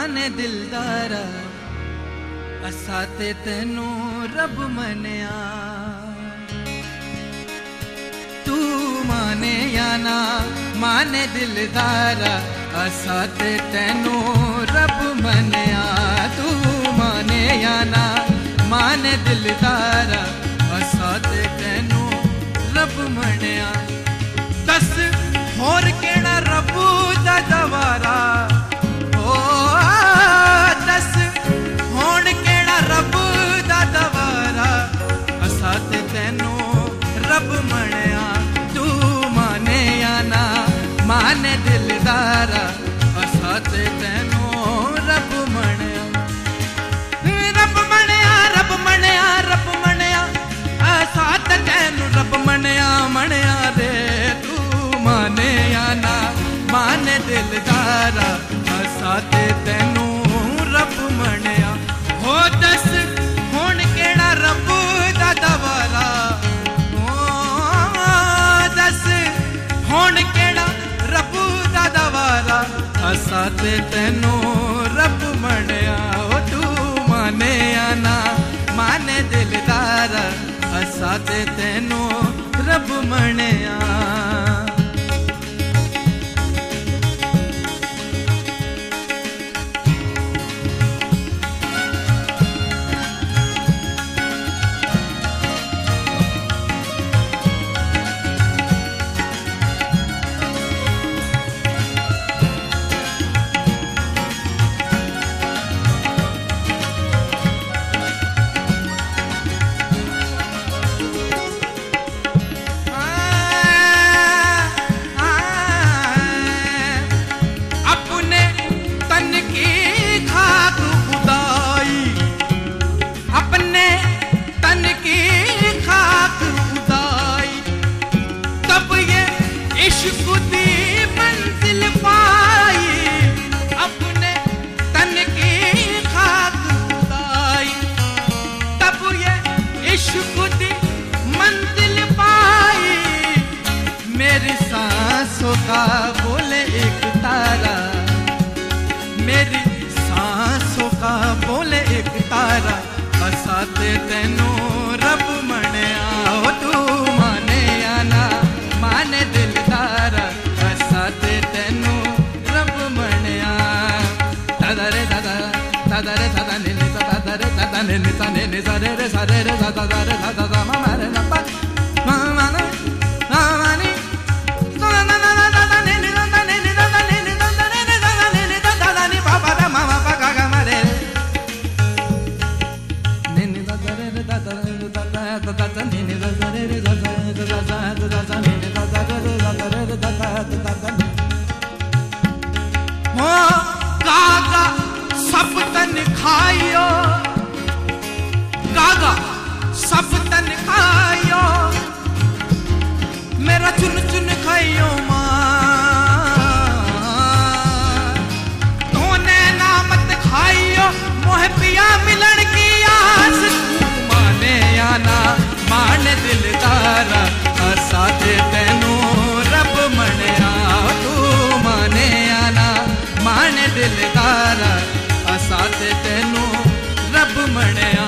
जाने दिलदारा, असाते तेनू रब मनिया। तू माने या ना, माने दिलदारा, असाते तेनू रब मनिया। तू माने या ना, माने दिलदारा, असाते तेनू रब मनिया। दस, होर के ਅਸਾਂ ਰੱਬ ਮੰਨਿਆ, ਤੂੰ ਮਾਨਿਆ ਨਾ। ਮਾਨੇ ਦਿਲਦਾਰਾ ਅਸਾਂ ਤੇ ਤੈਨੂੰ ਰੱਬ ਮੰਨਿਆ। ਰੱਬ ਮੰਨਿਆ ਰੱਬ ਮੰਨਿਆ ਰੱਬ ਮੰਨਿਆ। ਅਸਾਂ ਤੇ ਤੈਨੂੰ ਰੱਬ ਮੰਨਿਆ ਮੰਨਿਆ ਰੇ ਤੂੰ ਮਾਨਿਆ ਨਾ, ਮਾਨੇ ਦਿਲਦਾਰਾ। ਤੇ ਤੈਨੂੰ ਰੱਬ ਮੰਨਿਆ ਓ ਤੂੰ ਮਾਨਿਆ ਨਾ। ਮਾਨੇ ਦਿਲਦਾਰ, ਅਸਾਂ ਤੇ ਤੈਨੂੰ ਰੱਬ ਮੰਨਿਆ का बोले एक तारा। मेरी सांसों का बोले एक तारा। असाते तेनू रब मनिया ओ तू माने आना, माने दिलदारा असाते तेनू रब मनिया दादा रे दादा दादा रे दादा ने दादा रे दादा ने ने ने ने रे सा, रे रे सा दा रे कागा सब तन खाइयो मेरा चुन चुन खाइयो माँ। तूने नामत खाइयो, मोह पिया मिलन की ਨਿਆਣਾ ਮਾਣ ਦਿਲਦਾਰਾ ਆਸਾ ਤੇ ਤੈਨੂੰ ਰੱਬ ਮੰਨਿਆ ਤੂੰ ਮਾਨਿਆ ਨਾ ਮਾਣ ਦਿਲਦਾਰਾ ਆਸਾ ਤੇ ਤੈਨੂੰ ਰੱਬ ਮੰਨਿਆ